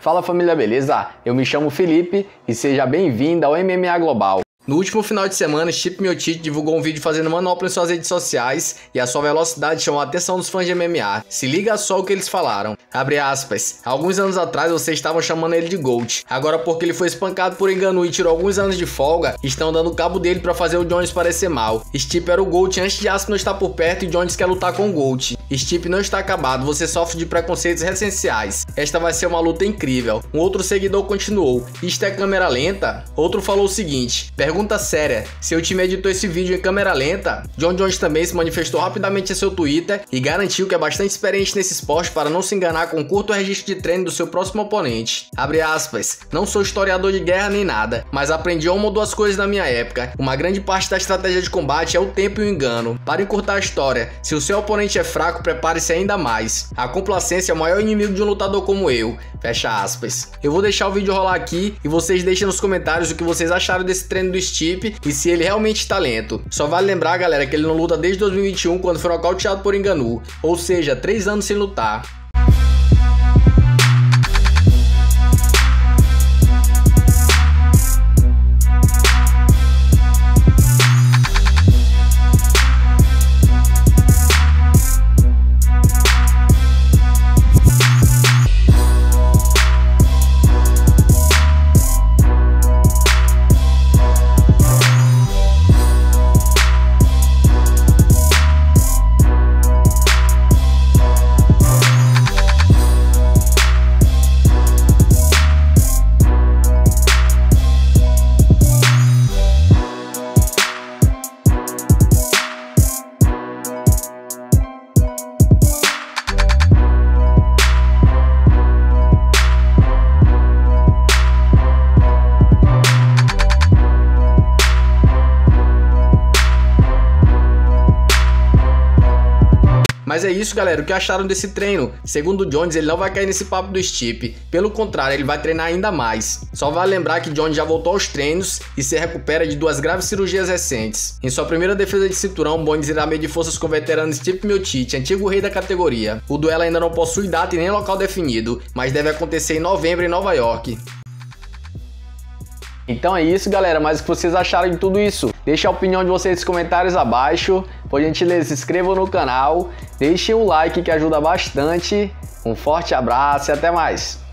Fala família, beleza? Eu me chamo Felipe e seja bem-vindo ao MMA Global. No último final de semana, Chip Miocic divulgou um vídeo fazendo manopla em suas redes sociais e a sua velocidade chamou a atenção dos fãs de MMA. Se liga só o que eles falaram. Abre aspas. Alguns anos atrás vocês estavam chamando ele de Gold. Agora porque ele foi espancado por engano e tirou alguns anos de folga, estão dando cabo dele para fazer o Jones parecer mal. Stipe era o Gold antes de Aspinall estar por perto e Jones quer lutar com o Gold. Stipe não está acabado, você sofre de preconceitos essenciais. Esta vai ser uma luta incrível. Um outro seguidor continuou. Isto é câmera lenta? Outro falou o seguinte. Pergunta séria: seu time editou esse vídeo em câmera lenta? John Jones também se manifestou rapidamente em seu Twitter e garantiu que é bastante experiente nesse esporte para não se enganar com um curto registro de treino do seu próximo oponente. Abre aspas, não sou historiador de guerra nem nada, mas aprendi uma ou duas coisas na minha época. Uma grande parte da estratégia de combate é o tempo e o engano. Para encurtar a história, se o seu oponente é fraco, prepare-se ainda mais. A complacência é o maior inimigo de um lutador como eu. Fecha aspas. Eu vou deixar o vídeo rolar aqui e vocês deixem nos comentários o que vocês acharam desse treino do Stipe e se ele realmente está lento. Só vale lembrar, galera, que ele não luta desde 2021, quando foi nocauteado por Enganu, ou seja, 3 anos sem lutar. Mas é isso, galera. O que acharam desse treino? Segundo o Jones, ele não vai cair nesse papo do Stipe. Pelo contrário, ele vai treinar ainda mais. Só vale lembrar que Jones já voltou aos treinos e se recupera de duas graves cirurgias recentes. Em sua primeira defesa de cinturão, Bones irá medir forças com o veterano Stipe Miocic, antigo rei da categoria. O duelo ainda não possui data e nem local definido, mas deve acontecer em novembro em Nova York. Então é isso, galera. Mas o que vocês acharam de tudo isso? Deixe a opinião de vocês nos comentários abaixo. Por gentileza, se inscrevam no canal, deixem o like que ajuda bastante. Um forte abraço e até mais!